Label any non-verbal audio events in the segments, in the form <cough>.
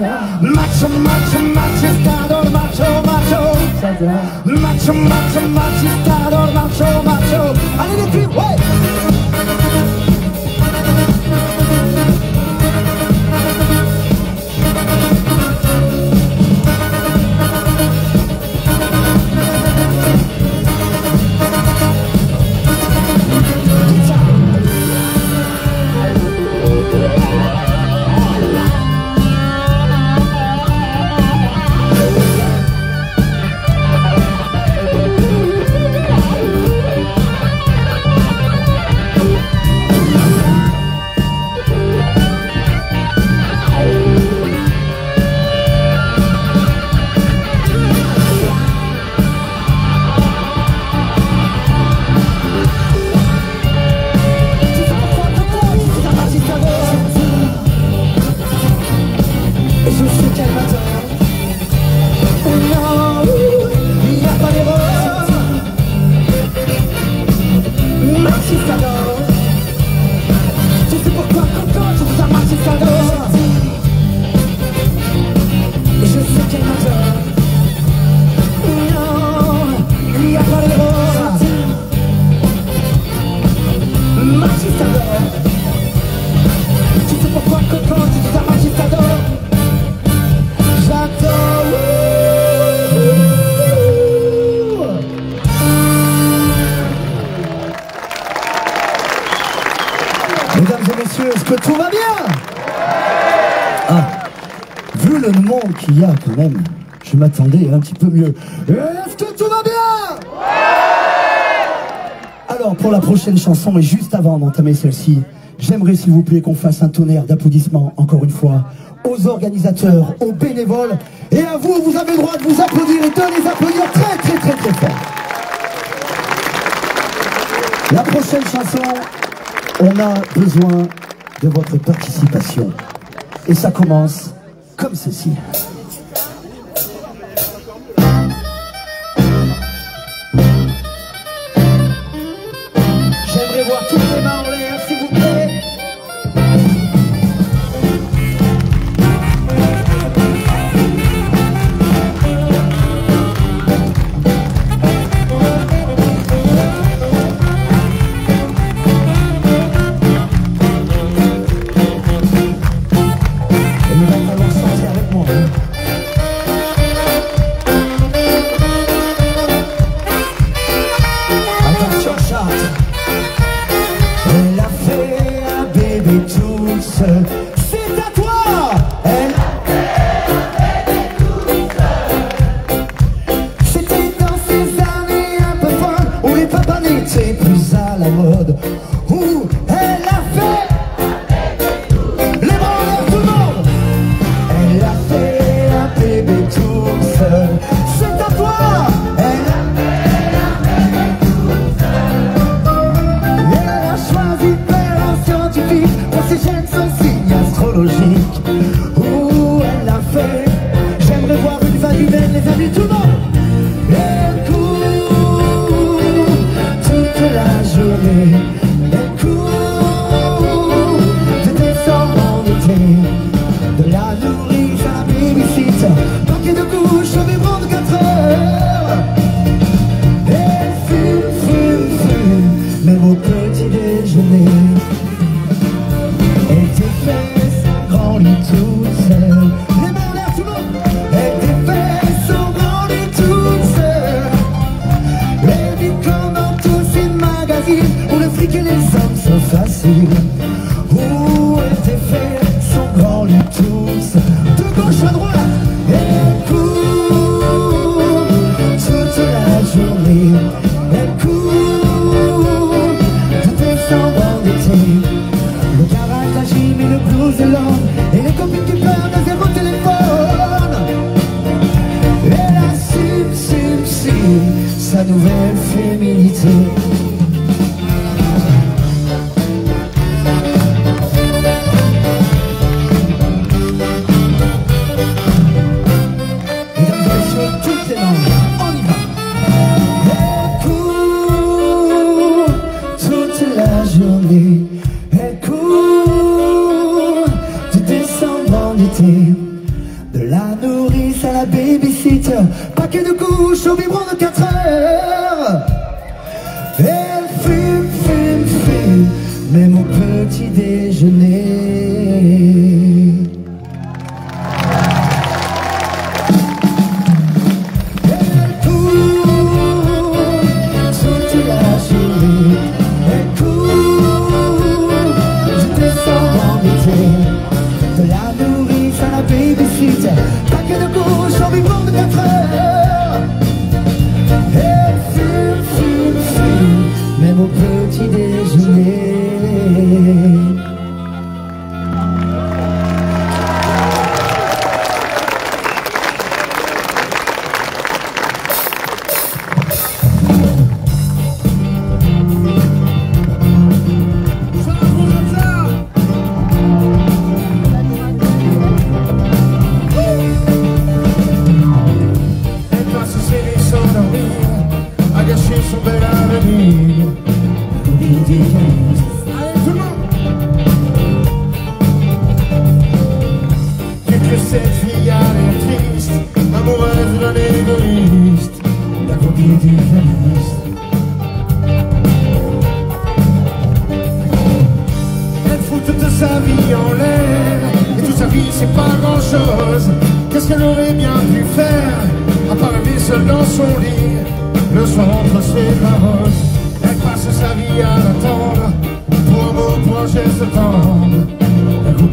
Macho, macho, machistador, macho, macho. Macho, macho, machistador, macho, macho. I need a three-way m'attendais un petit peu mieux. Est-ce que tout va bien Alors, pour la prochaine chanson, et juste avant d'entamer celle-ci, j'aimerais s'il vous plaît qu'on fasse un tonnerre d'applaudissements, encore une fois, aux organisateurs, aux bénévoles, et à vous, vous avez le droit de vous applaudir et de les applaudir très très très très fort. La prochaine chanson, on a besoin de votre participation. Et ça commence comme ceci.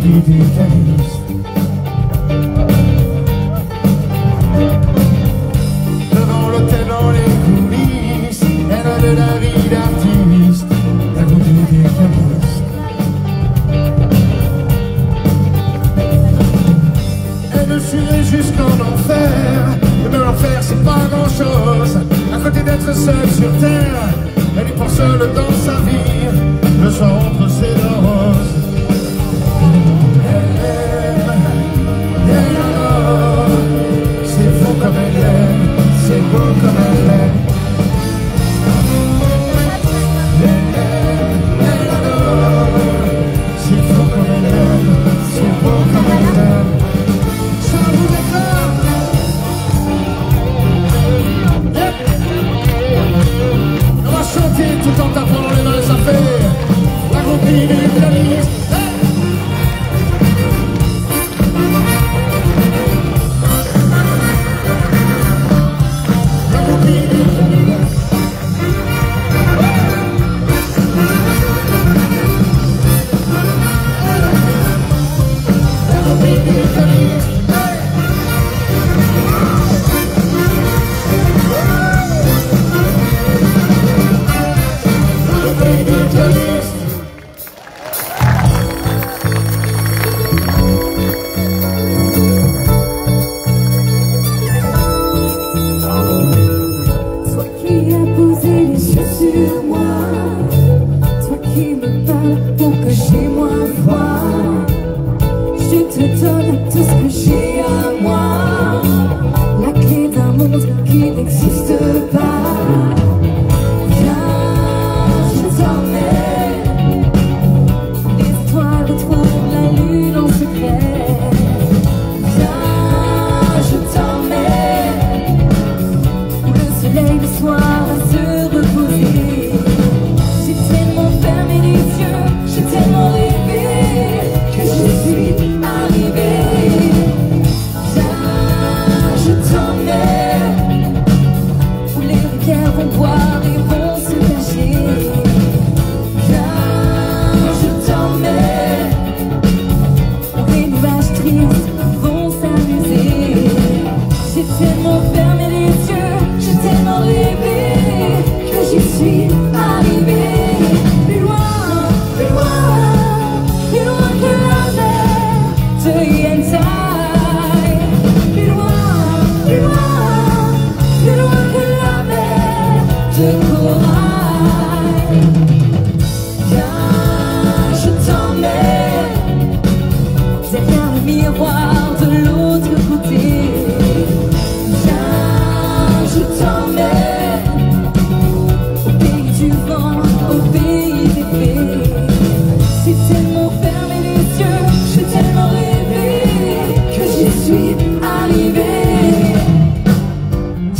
La copie du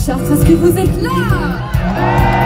Chartres, est-ce que vous êtes là?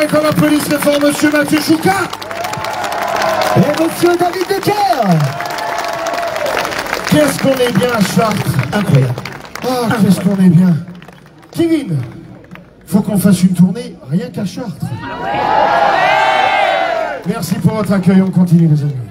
J'aimerais qu'on applaudisse très fort monsieur Mathieu Chouka. Et monsieur David Decker Qu'est-ce qu'on est bien à Chartres Incroyable. Ah, qu'est-ce qu'on est bien Kevin, faut qu'on fasse une tournée rien qu'à Chartres. Merci pour votre accueil, on continue les amis.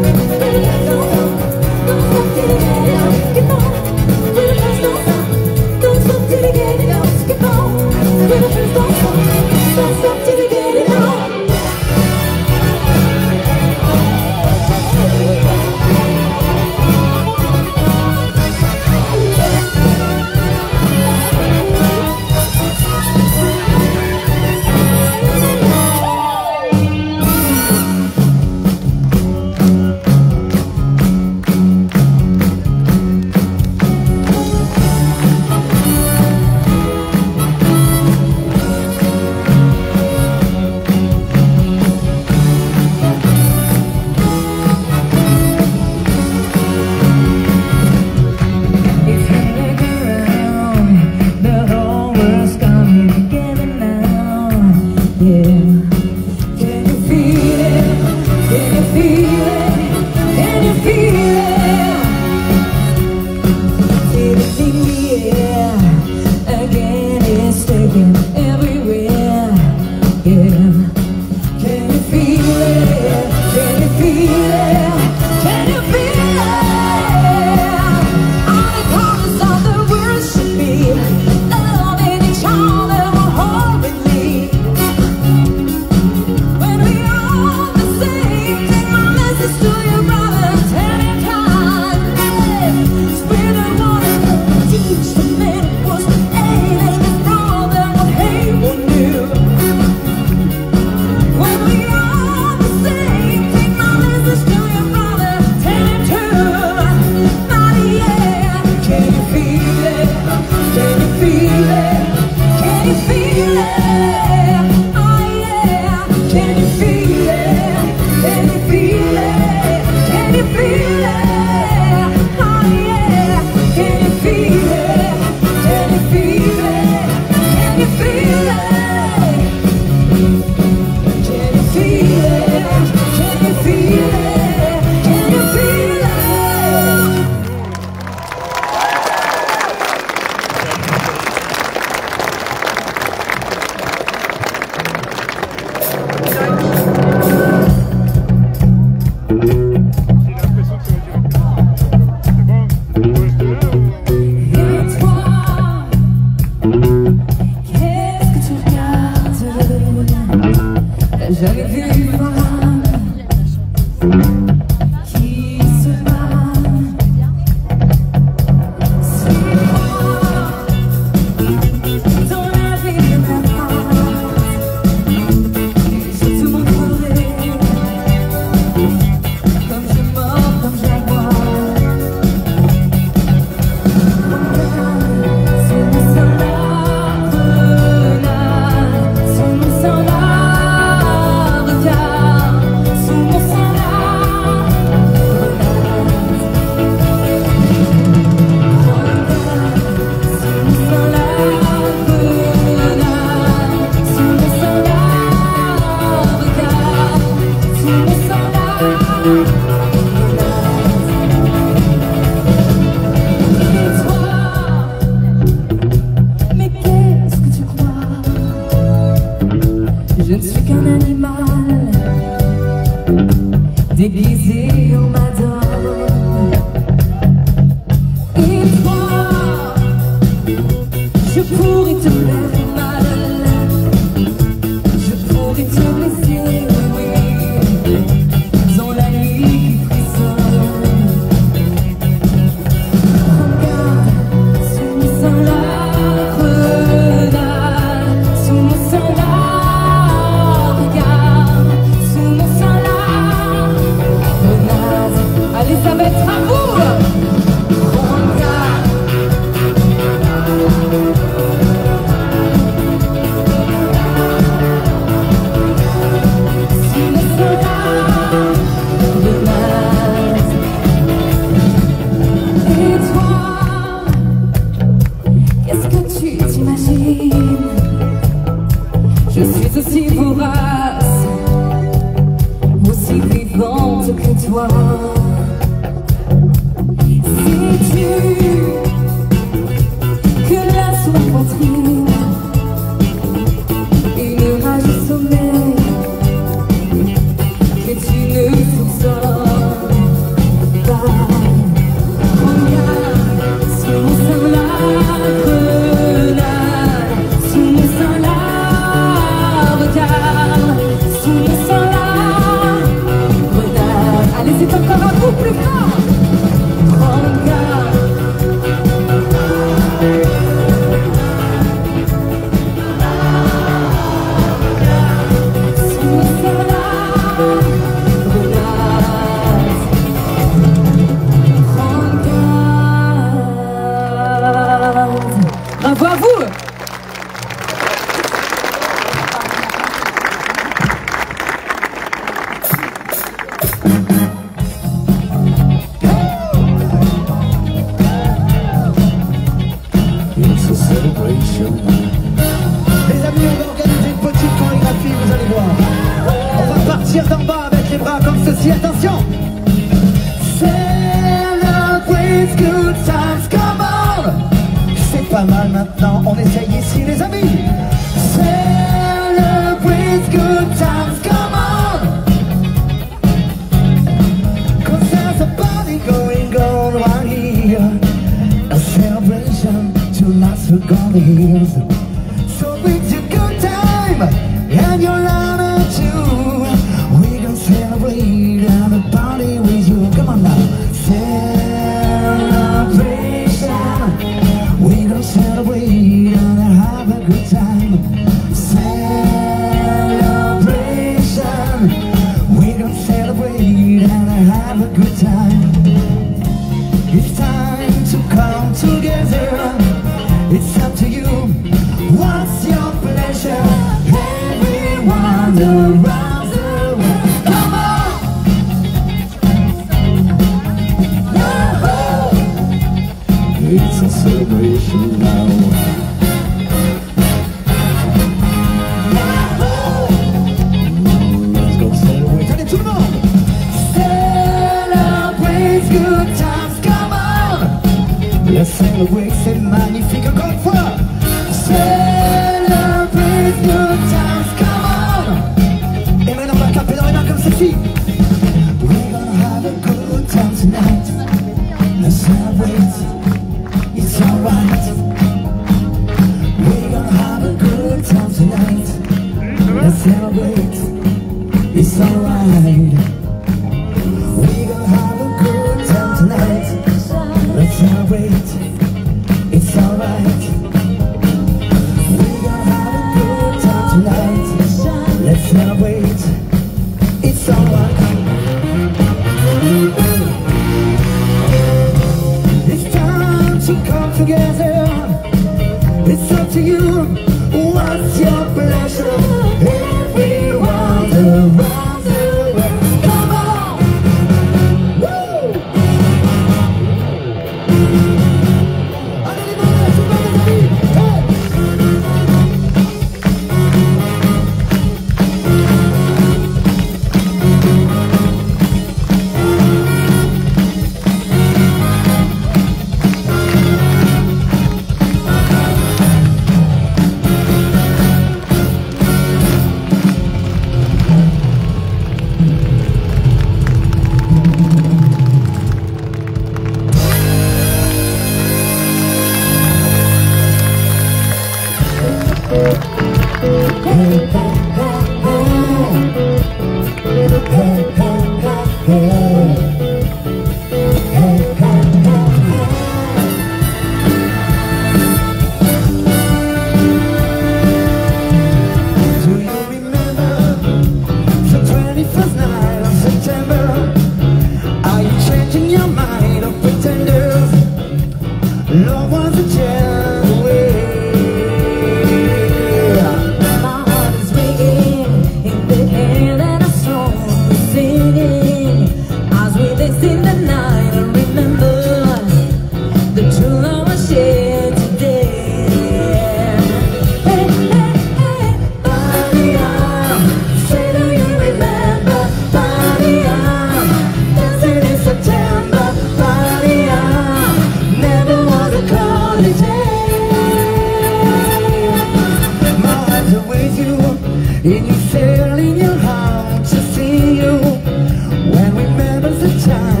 Time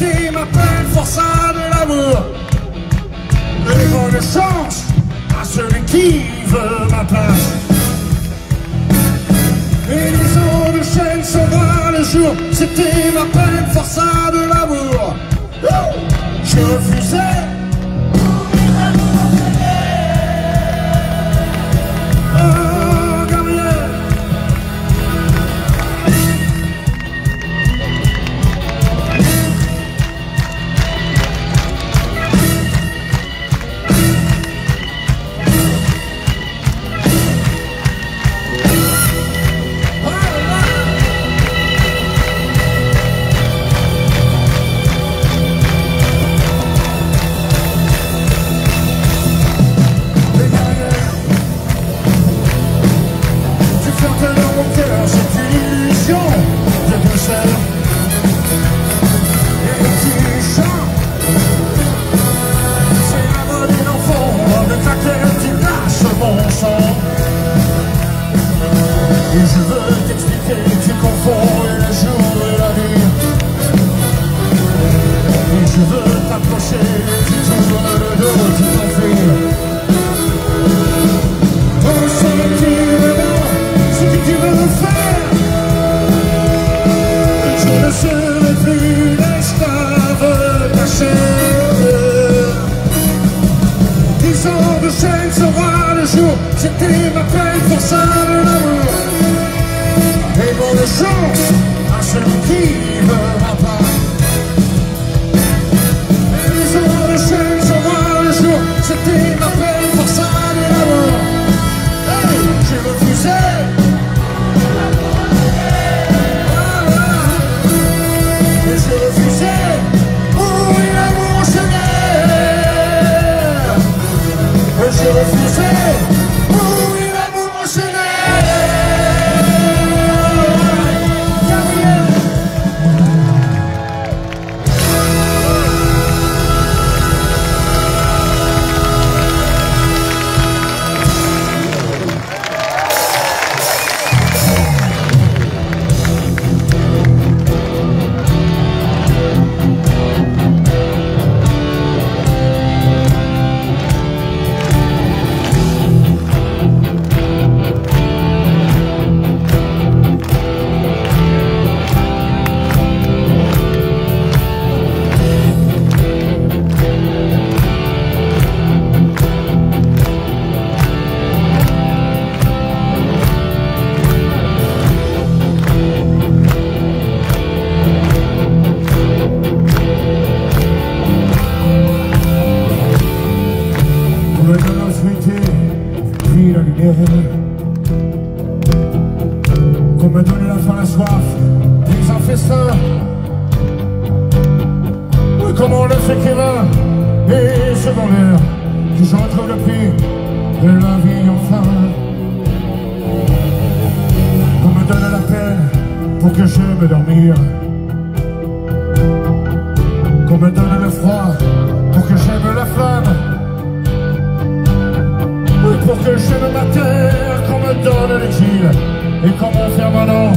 L'été m'appelle forçat de l'amour. Et bonne chance à celui qui veut ma place. Et les eaux de chêne sauvera le jour. C'était ma peine forçat de l'amour. Je refusais. Pour que j'aime dormir. Qu'on me donne le froid pour que j'aime la flamme. Oui, pour que j'aime ma terre, qu'on me donne l'exil et qu'on m'enferme dans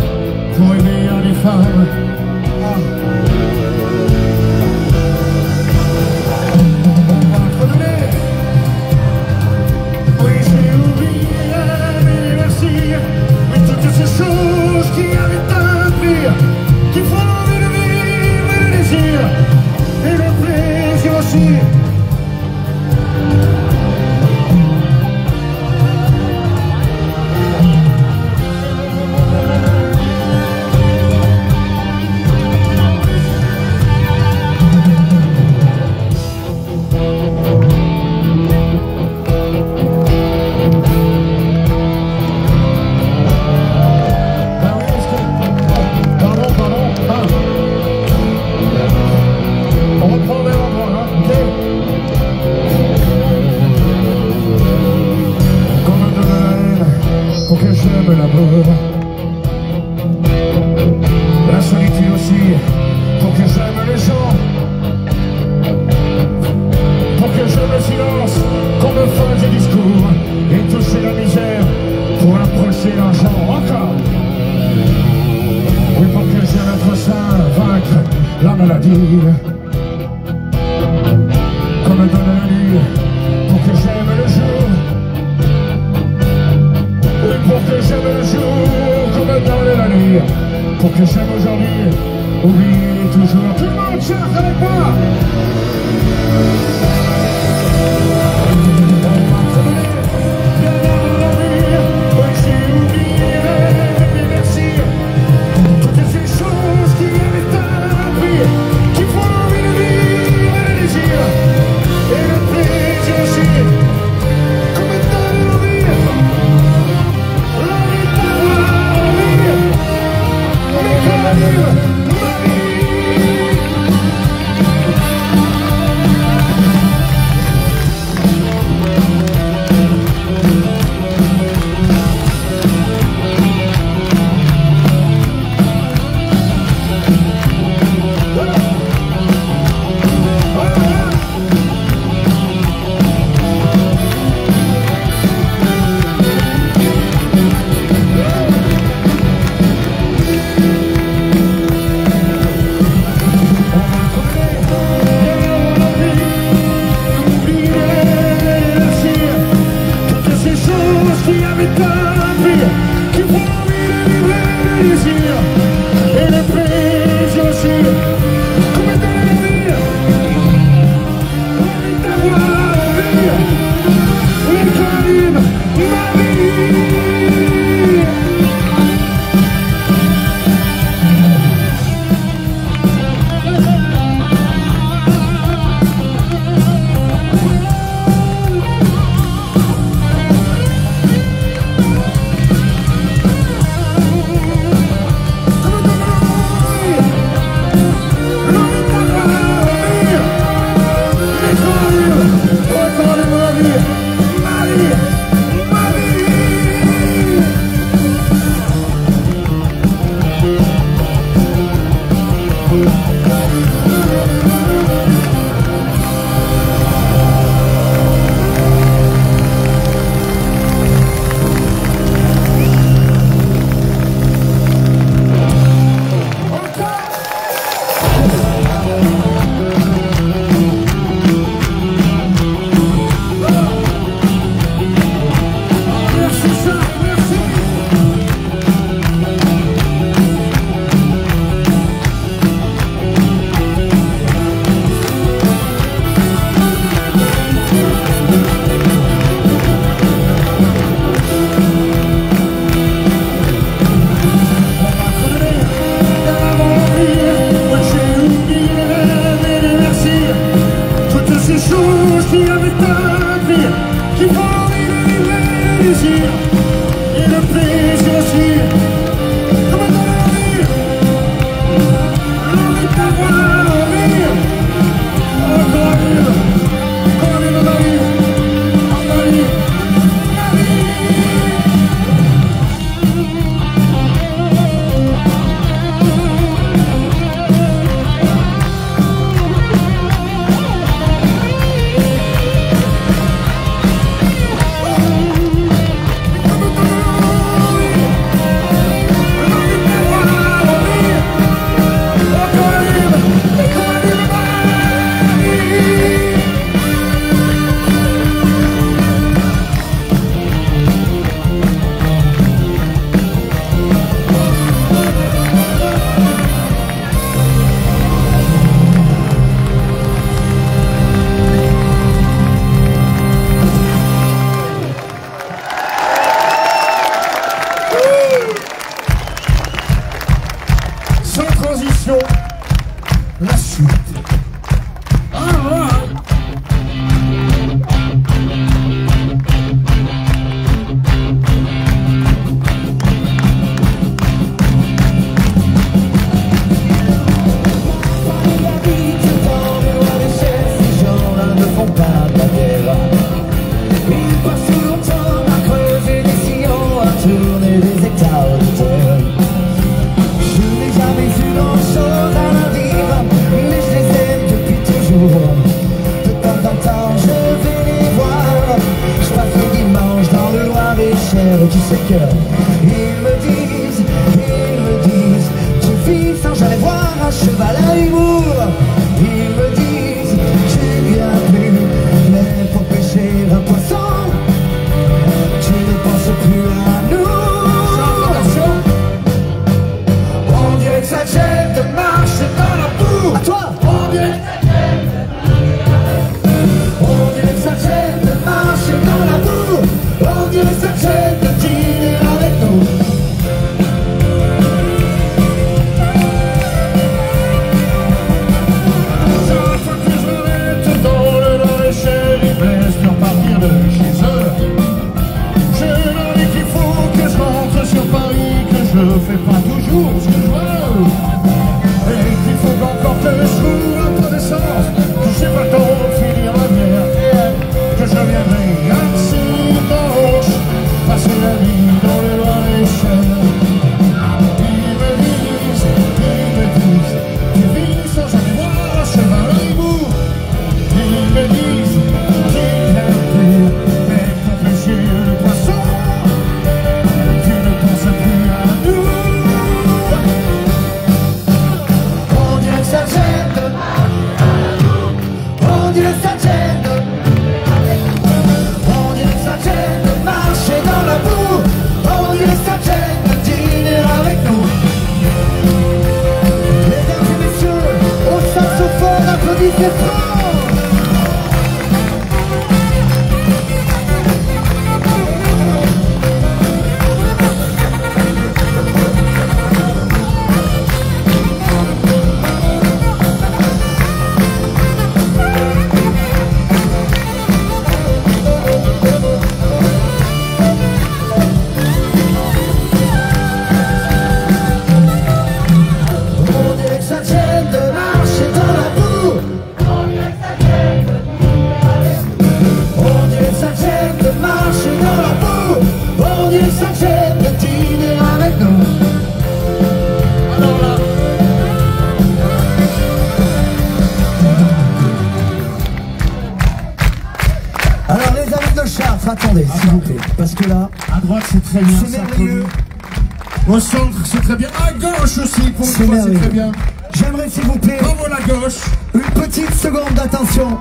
c'est très bien À gauche aussi pour une fois c'est très bien J'aimerais s'il vous plaît Bravo la gauche Une petite seconde d'attention.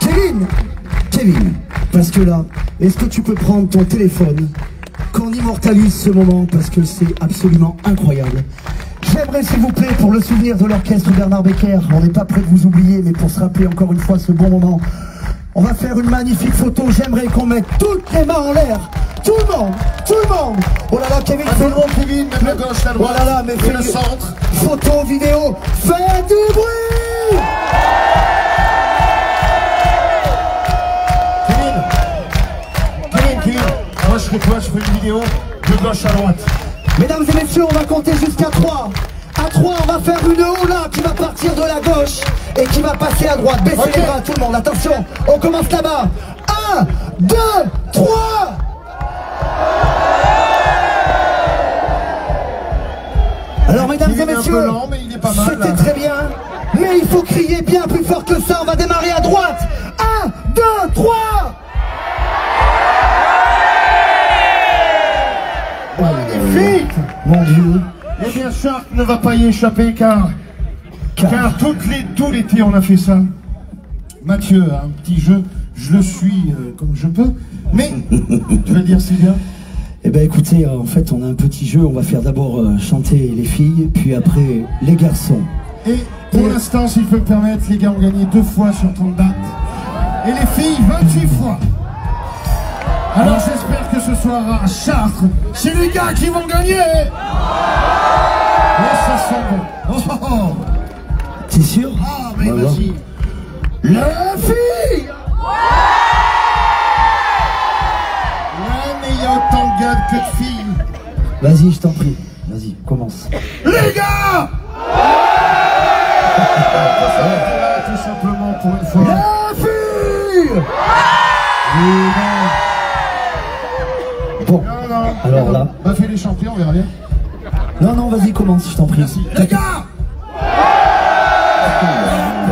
Kevin Kevin, parce que là, est-ce que tu peux prendre ton téléphone qu'on immortalise ce moment parce que c'est absolument incroyable. J'aimerais s'il vous plaît, pour le souvenir de l'orchestre Bernard Becker, on n'est pas prêt de vous oublier, mais pour se rappeler encore une fois ce bon moment, on va faire une magnifique photo. J'aimerais qu'on mette toutes les mains en l'air. Tout le monde, tout le monde. Oh là là, Kevin, tout fais le monde Kevin, même la gauche, la Oh droite là là, mais et fais le centre Photo, vidéo, faites du bruit Kevin Kevin, Kevin Moi je serai toi, je fais une vidéo de gauche à droite Mesdames et messieurs, on va compter jusqu'à 3. À 3, on va faire une hola qui va partir de la gauche et qui va passer à droite. Baissez les bras, tout le monde. Attention, on commence là-bas. 1, 2, mesdames et messieurs, c'était très bien. Mais il faut crier bien plus fort que ça. On va démarrer à droite. 1, 2, 3. Magnifique Mon Dieu. Eh bien Shark ne va pas y échapper car Car- Car toutes les, tout l'été on a fait ça Mathieu un petit jeu Je le suis euh, comme je peux Mais Tu veux dire c'est bien Eh ben écoutez, euh, en fait on a un petit jeu, on va faire d'abord euh, chanter les filles, puis après les garçons. Et pour l'instant s'il peut me permettre Les gars ont gagné deux fois sur 30 dates Et les filles 28 fois. Alors j'espère que ce soir à Chartres C'est les gars qui vont gagner. Oh ça sent bon. Oh, oh, oh. T'es sûr? Ah, mais vas-y. La fille! Ouais, gars que de filles. Vas-y, je t'en prie. Vas-y, commence. Les gars Tout simplement pour une fois. La fille Bon, Non, non. Alors là. Va faire les chanter, on verra bien. non, non, vas-y, commence, je t'en prie. Les gars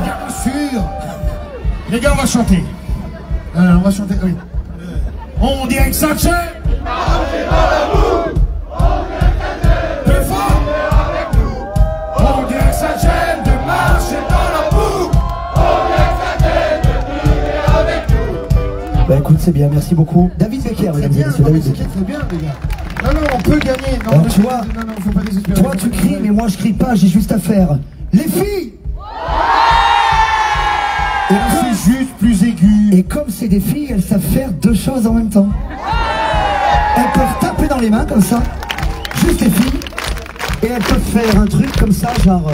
Bien sûr Les gars, on va chanter. On va chanter, oui. On dirait que ça Bah écoute, c'est bien, merci beaucoup. David Becker, mesdames et messieurs, David c'est Becker. très bien, les gars. Non, non, on peut gagner. Non, Alors, tu vois, non, non, faut pas désespérer. Toi, tu cries, mais moi, je crie pas, j'ai juste à faire. Les filles Et c'est juste plus aigu. Et comme c'est des filles, elles savent faire deux choses en même temps. Elles peuvent taper dans les mains comme ça, juste les filles, et elles peuvent faire un truc comme ça, genre. euh,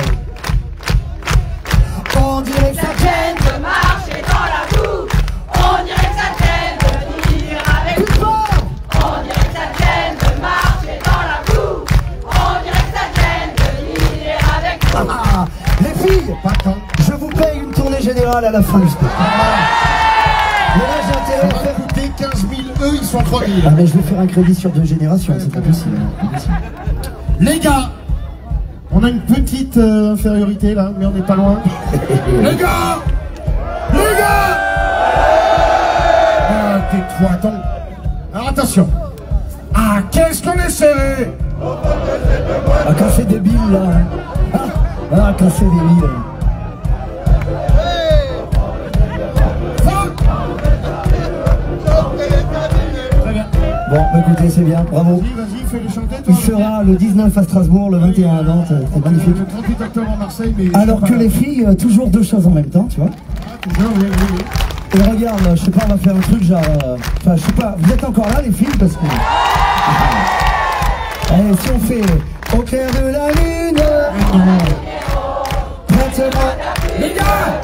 On dirait que ça gêne de marcher dans la boue. On dirait que ça gêne de vivre avec fort On dirait que ça gêne de marcher dans la boue. On dirait que ça gêne de vivre avec Ah, Les filles, Pas tant. je vous paye une tournée générale à la fin du spectacle. Mais là, j'ai intérêt à faire. Coûter 15 000, eux, ils sont 3 000. Ah, mais je vais faire un crédit sur deux générations, c'est pas possible. Les gars, on a une petite euh, infériorité là, mais on n'est pas loin. <laughs> Les gars Les gars Ah, tais-toi, attends. Alors attention. Ah, qu'est-ce qu'on est serré Ah, quand c'est débile, là. Ah, ah, quand c'est débile. Bon, écoutez, c'est bien, bravo. Il sera le 19 à Strasbourg, le 21 à Nantes, c'est magnifique. Le 38 octobre à Marseille, mais. Alors que les filles, euh, toujours deux choses en même temps, tu vois. Ah, toujours, oui, oui, oui. Et regarde, je sais pas, on va faire un truc genre. euh, Enfin, je sais pas, vous êtes encore là, les filles, parce que. Allez, <laughs> si on fait au clair de la lune. Prête-moi. Les gars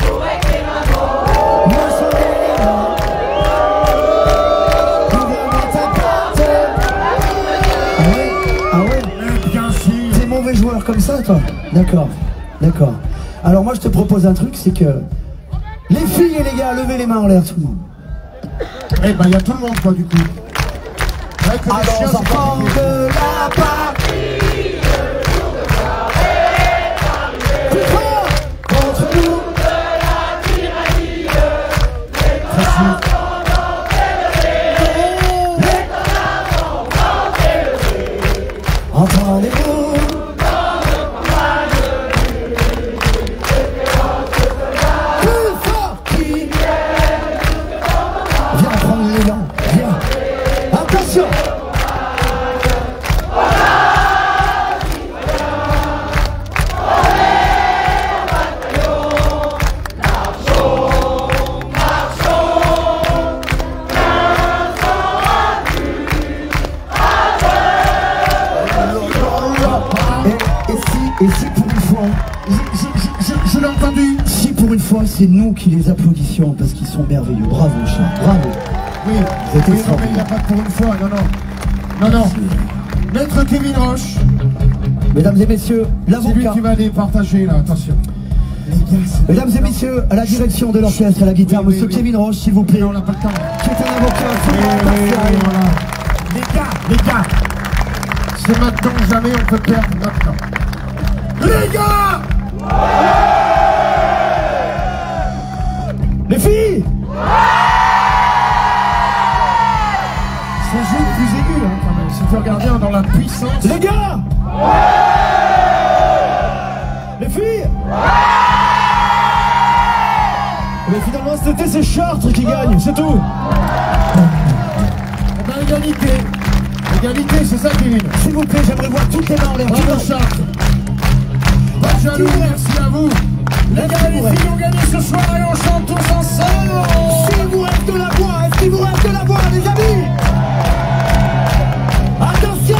comme ça, toi? D'accord, d'accord. Alors moi, je te propose un truc, c'est que les filles et les gars, levez les mains en l'air, tout le monde. Eh ben, il y a tout le monde, quoi, du coup. Ouais, de la. C'est nous qui les applaudissions parce qu'ils sont merveilleux, bravo chat, bravo. Oui, Vous êtes oui non, mais il n'y a pas pour une fois, non, non. Non, non. Maître Kevin Roche, Mesdames et messieurs, c'est lui l'avocat. qui va aller partager, là, attention. Les Mesdames et messieurs, à la direction de l'orchestre, à la guitare, Oui, oui, monsieur oui. Kevin Roche, s'il vous plaît, on n'a pas le temps. qui est un avocat voilà. Les gars, les gars, c'est maintenant jamais, on peut perdre maintenant. Les gars Si hein, dans la puissance. Les gars Les filles Mais finalement, c'était ces Chartres qui gagnent, c'est tout Eh ben, égalité. Égalité, c'est ça, Kevin. S'il vous plaît, j'aimerais voir toutes les mains en l'air. Bravo, Chartres. Pas de jaloux, merci à vous. Les gars, les filles ont gagné ce soir et on chante tous ensemble. S'il vous reste de la voix, est-ce qu'il vous reste de la voix, les amis Attention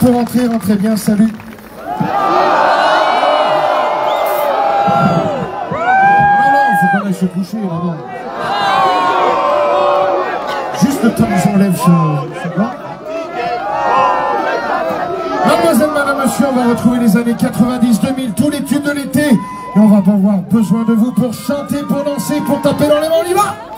peut rentrer, rentrez bien, salut. Ah se coucher là-bas. Juste le temps qu'ils enlèvent ce, ce blanc. Mademoiselle, madame, monsieur, on va retrouver les années 90, 2000, tous les tubes de l'été. Et on va pas avoir besoin de vous pour chanter, pour danser, pour taper dans les mains, on y va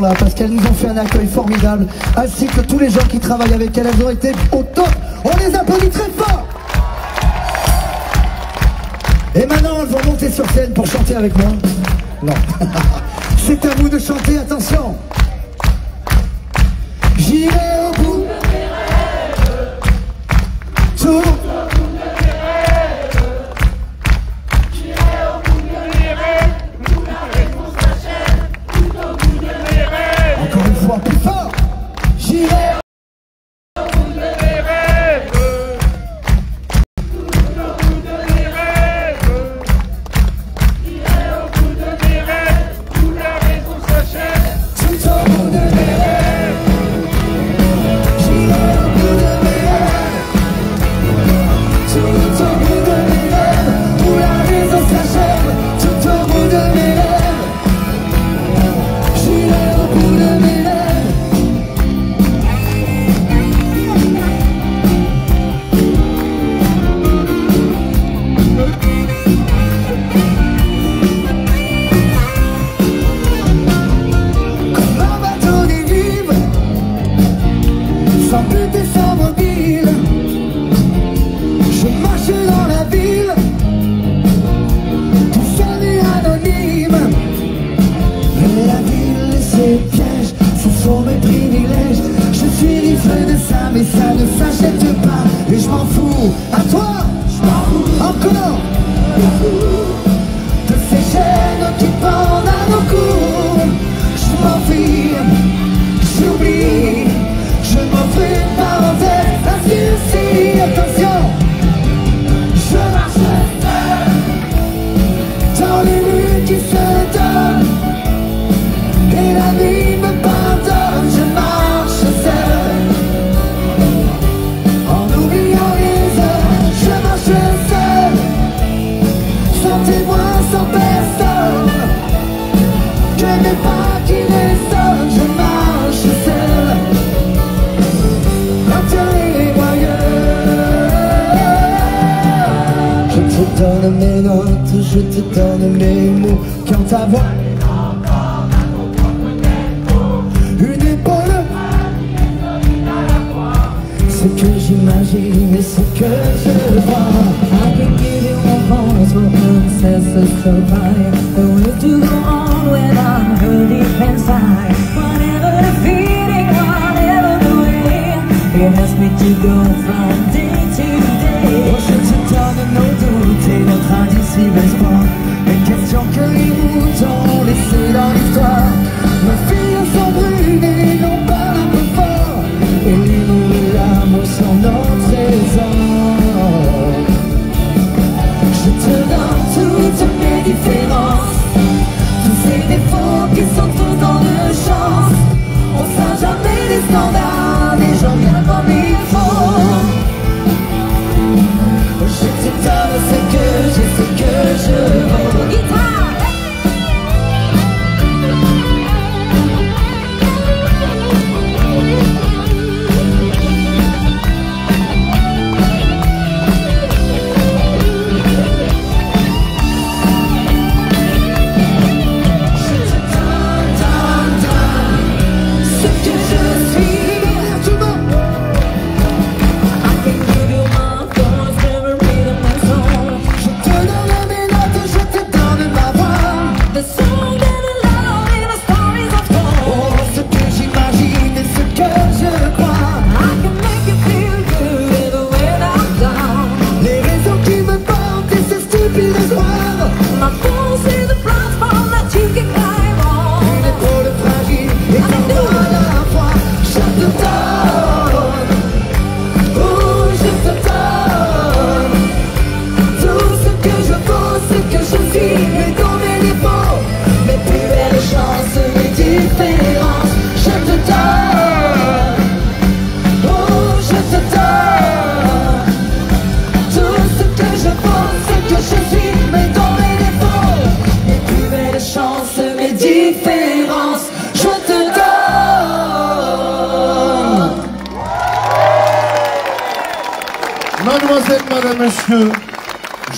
là parce qu'elles nous ont fait un accueil formidable, ainsi que tous les gens qui travaillent avec elles. Elles ont été au top. On les applaudit très fort. Et maintenant, elles vont monter sur scène pour chanter avec moi.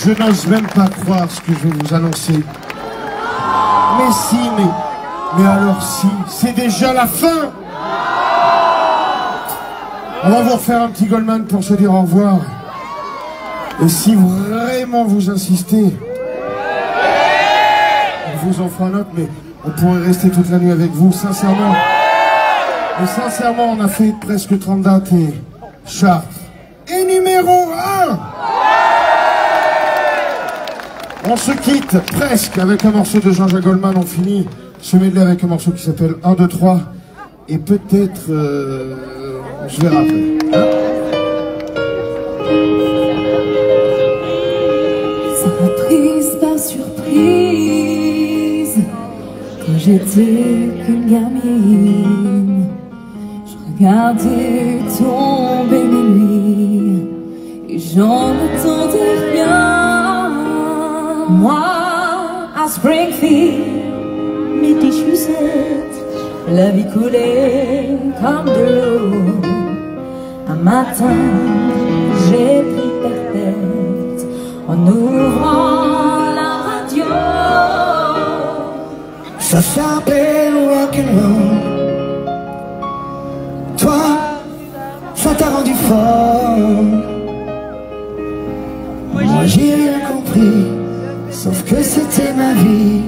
Je n'ose même pas croire ce que je vais vous annoncer. Mais si, mais... Mais alors si, c'est déjà la fin On va vous refaire un petit Goldman pour se dire au revoir. Et si vraiment vous insistez, on vous en fera un autre, mais on pourrait rester toute la nuit avec vous, sincèrement. Et sincèrement, on a fait presque 30 dates et Chartres, On se quitte presque avec un morceau de Jean-Jacques Goldman. On finit ce medley avec un morceau qui s'appelle 1, 2, 3. Et peut-être... Euh, on se verra après. Hein par surprise Quand j'étais une gamine Je regardais tomber mes nuits Et j'en attendais rien moi, à Springfield, Massachusetts, la vie coulait comme de l'eau. Un matin, j'ai pris ta tête en ouvrant la radio. Ça s'appelle rock'n'roll. Toi, ça t'a rendu fort. Moi, j'ai ma vie.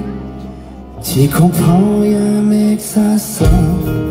Comprends rien, mais que ça sent.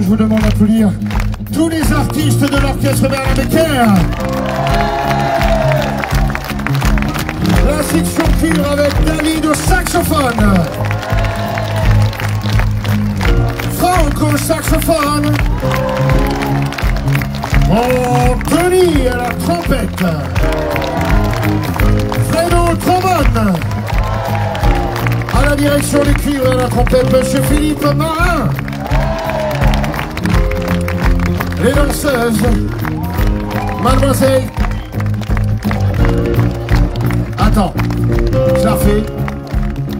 je vous demande d'applaudir. Mademoiselle. Attends, je la refais.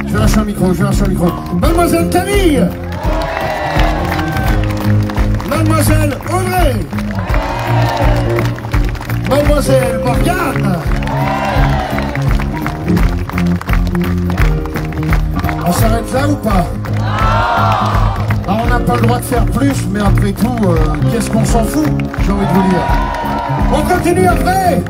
Je lâcher un micro, je vais lâcher un micro. Mademoiselle Camille. Mademoiselle Audrey. Mademoiselle Morgane. On s'arrête là ou pas? Alors, on n'a pas le droit de faire plus, mais après tout, euh, qu'est-ce qu'on s'en fout, j'ai envie de vous dire. On continue après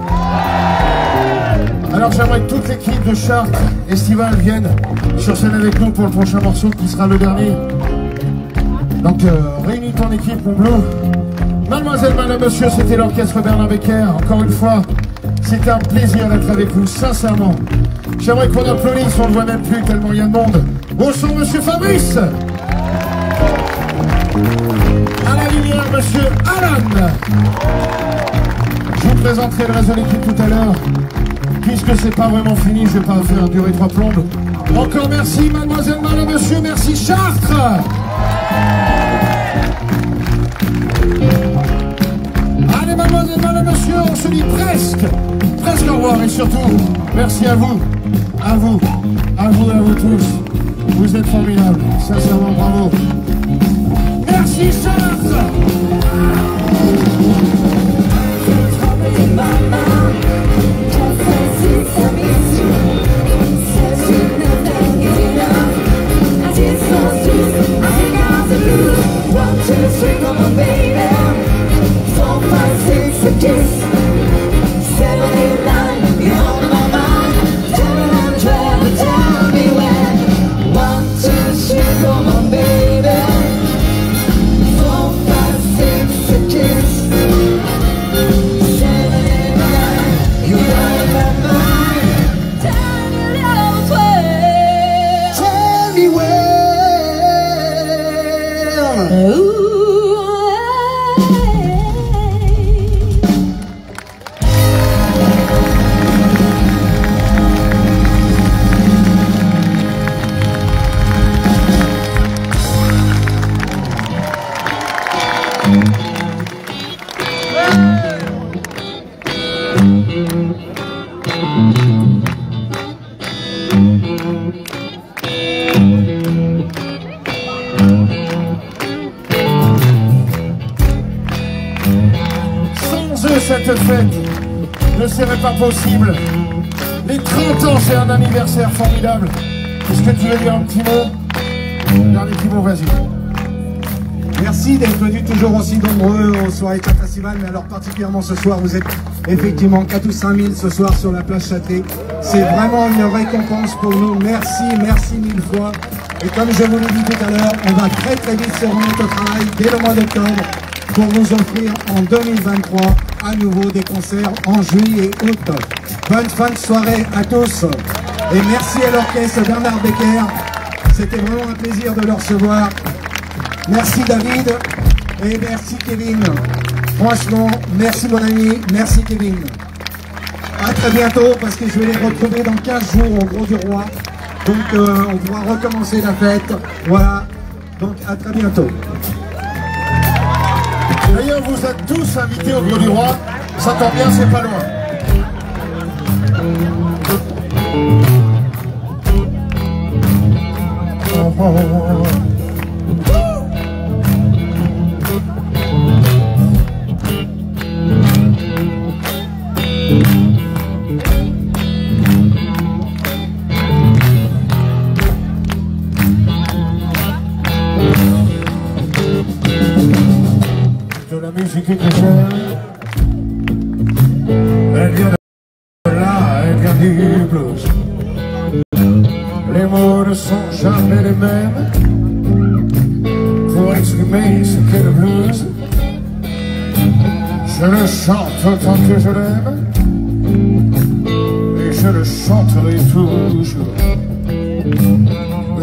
Alors j'aimerais que toute l'équipe de Chartres Estival vienne sur scène avec nous pour le prochain morceau qui sera le dernier. Donc euh, réunis ton équipe, mon bleu. Mademoiselle, madame, monsieur, c'était l'orchestre Bernard Becker. Encore une fois, c'était un plaisir d'être avec vous, sincèrement. J'aimerais qu'on applaudisse, on ne voit même plus tellement il y a de monde. Au son, monsieur Fabrice à la lumière, monsieur Alan Je vous présenterai le reste de l'équipe tout à l'heure. Puisque c'est pas vraiment fini, je vais pas faire durer trois plombes. Encore merci, mademoiselle, madame, monsieur, merci Chartres Allez, mademoiselle, madame, monsieur, on se dit presque, presque au revoir et surtout, merci à vous, à vous, à vous et à vous tous. Vous êtes formidables, sincèrement, bravo. Merci, Chartres One, Mais alors particulièrement ce soir, vous êtes effectivement 4 ou 5 000 ce soir sur la place Châtelet. C'est vraiment une récompense pour nous. Merci, merci mille fois. Et comme je vous l'ai dit tout à l'heure, on va très très vite se remettre au travail dès le mois d'octobre pour vous offrir en 2023 à nouveau des concerts en juillet et août. Bonne fin de soirée à tous. Et merci à l'orchestre Bernard Becker. C'était vraiment un plaisir de le recevoir. Merci David et merci Kevin. Franchement, merci mon ami, merci Kevin. À très bientôt parce que je vais les retrouver dans 15 jours au Gros du Roi. Donc euh, on pourra recommencer la fête. Voilà. Donc à très bientôt. D'ailleurs, vous êtes tous invités au Gros du Roi. Ça tombe bien, c'est pas loin.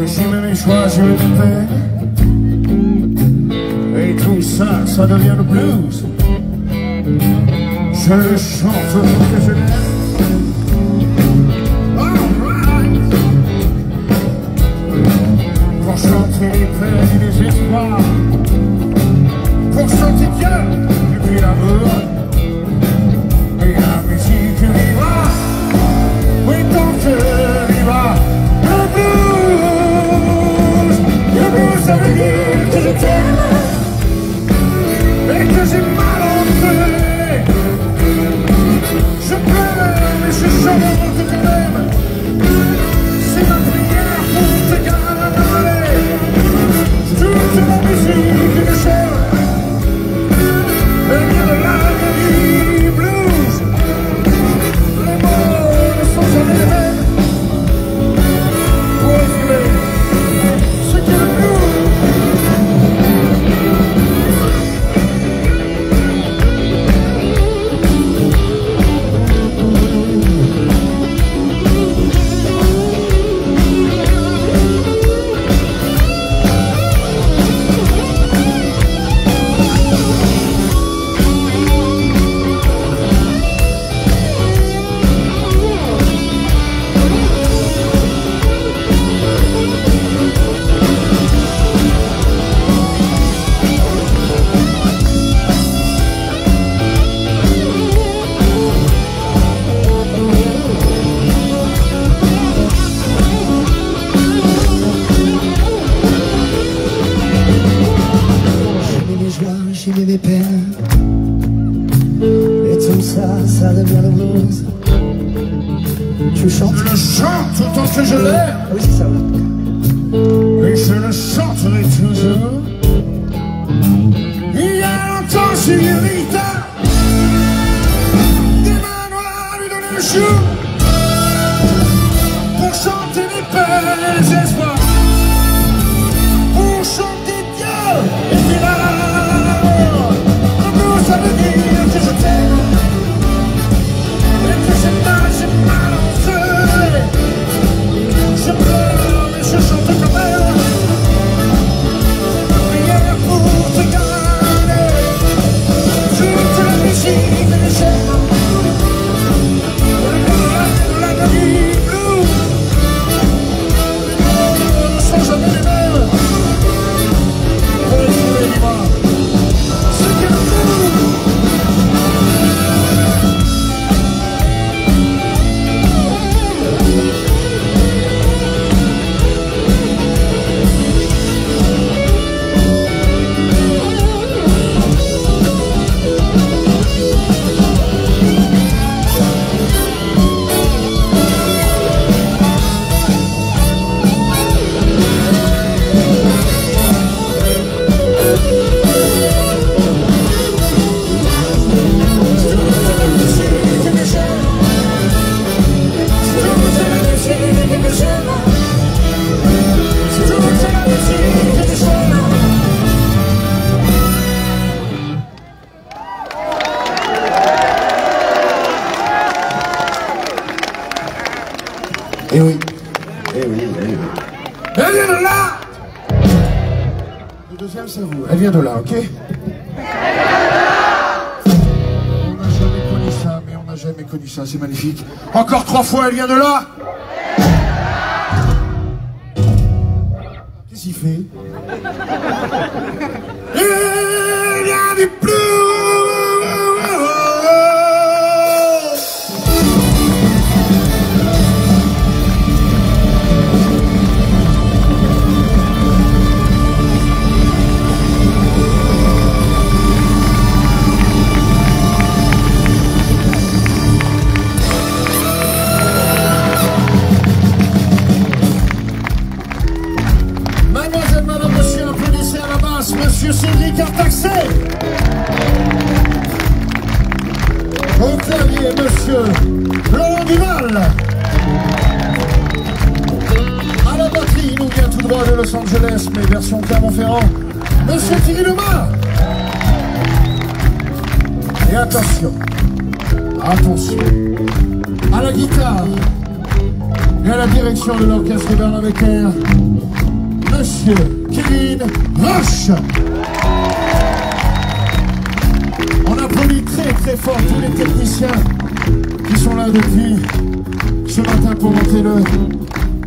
Même mes choix, je les peine. Et tout ça, ça devient le blues. Je le chante autant que je l'aime. Pour chanter les peines et les espoirs. Pour chanter Dieu et puis l'amour. Yes. Trois fois, elle vient de là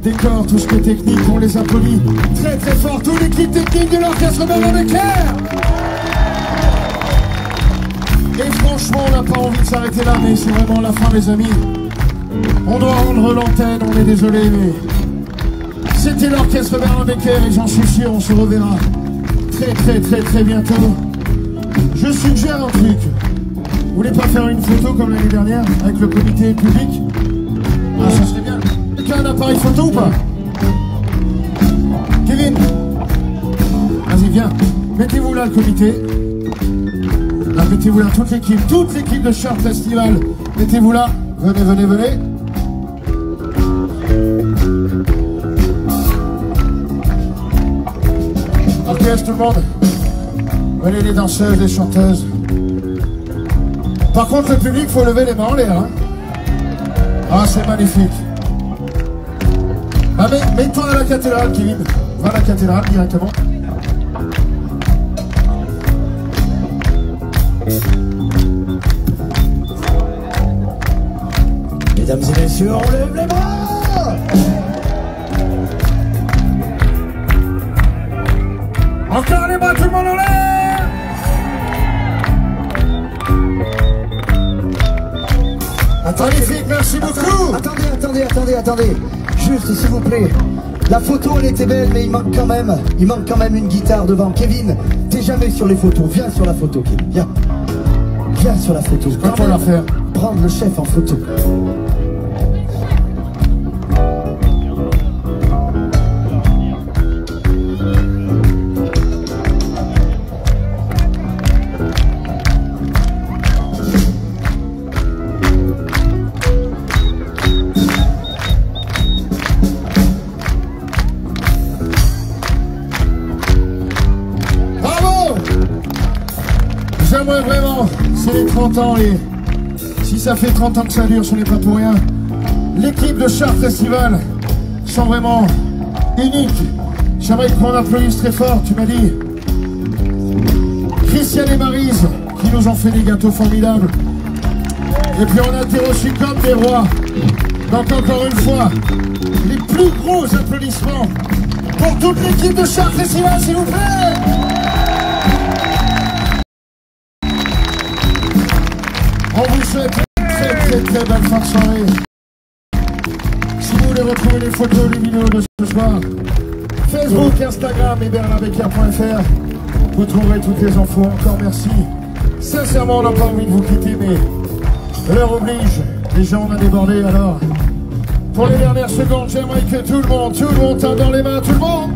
décor, tout ce qui est technique, on les applaudit très très fort, toute l'équipe technique de l'orchestre Bernard Becker. Et franchement, on n'a pas envie de s'arrêter là, mais c'est vraiment la fin, les amis. On doit rendre l'antenne, on est désolé, mais c'était l'orchestre Bernard Becker et j'en suis sûr, on se reverra très très très très bientôt. Je suggère un truc. Vous voulez pas faire une photo comme l'année dernière avec le comité public? Quelqu'un a un appareil photo ou pas Kevin Vas-y, viens. Mettez-vous là, le comité. Mettez-vous là, toute l'équipe, toute l'équipe de Sharp Festival. Mettez-vous là. Venez, venez, venez. Orchestre, tout le monde. Venez les danseuses, les chanteuses. Par contre, le public, faut lever les mains en l'air. hein. Ah, c'est magnifique. Mets-toi à la cathédrale, Kevin. Va à la cathédrale directement. Mesdames et messieurs, on lève les bras Encore les bras, tout le monde en Magnifique, merci beaucoup attendez, attendez, attendez, attendez. Juste, s'il vous plaît. La photo, elle était belle, mais il manque quand même, il manque quand même une guitare devant. Kevin, t'es jamais sur les photos. Viens sur la photo, Kevin. Viens. Viens sur la photo. Quand on la faire? Prendre le chef en photo. 30 ans et si ça fait 30 ans que ça dure, ce n'est pas pour rien. L'équipe de Char Festival sont vraiment uniques. J'aimerais qu'on applaudisse très fort, tu m'as dit. Christiane et Marise qui nous ont fait des gâteaux formidables. Et puis on a été reçus comme des rois. Donc encore une fois, les plus gros applaudissements pour toute l'équipe de Char Festival, s'il vous plaît fin de soirée. Si vous voulez retrouver les photos, vidéos de ce soir, Facebook, Instagram et bernardbecker.fr, vous trouverez toutes les infos. Encore merci. Sincèrement, on n'a pas envie de vous quitter, mais l'heure oblige. Gens, on a débordé alors. Pour les dernières secondes, j'aimerais que tout le monde, tout le monde tape dans les mains, tout le monde.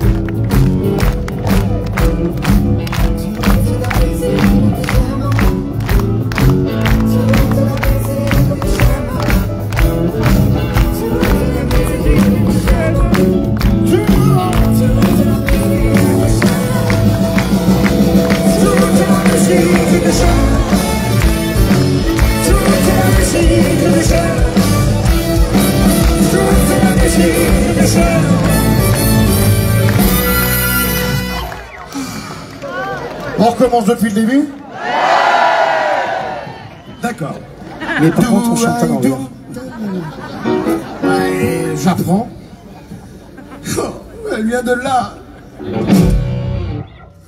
On recommence depuis le début D'accord. Mais par contre, on chante à l'envers. J'apprends. Oh, elle vient de là.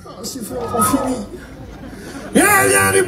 Oh, c'est fort, on finit. Et elle vient du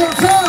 Let's go.